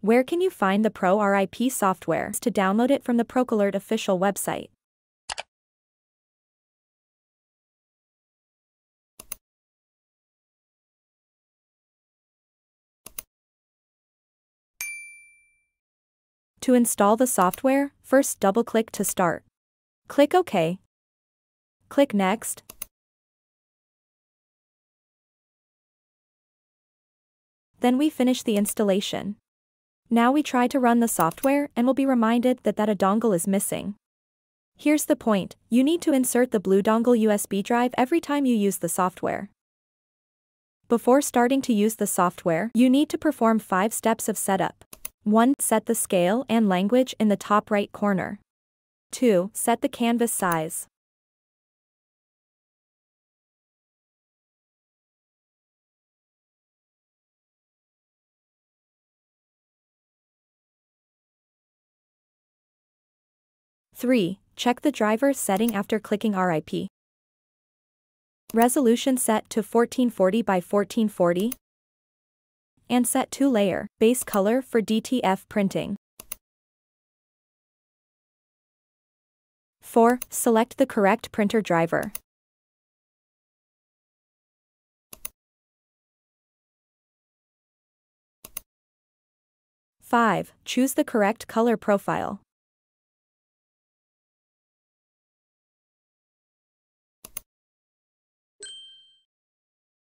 Where can you find the Pro RIP software to download it from the Procolored official website? To install the software, first double-click to start. Click OK. Click Next. Then we finish the installation. Now we try to run the software and will be reminded that that a dongle is missing. Here's the point, you need to insert the blue dongle USB drive every time you use the software. Before starting to use the software, you need to perform 5 steps of setup. 1. Set the scale and language in the top right corner. 2. Set the canvas size. Three, check the driver setting after clicking RIP. Resolution set to 1440 by 1440. And set two layer, base color for DTF printing. 4. Select the correct printer driver. Five, choose the correct color profile.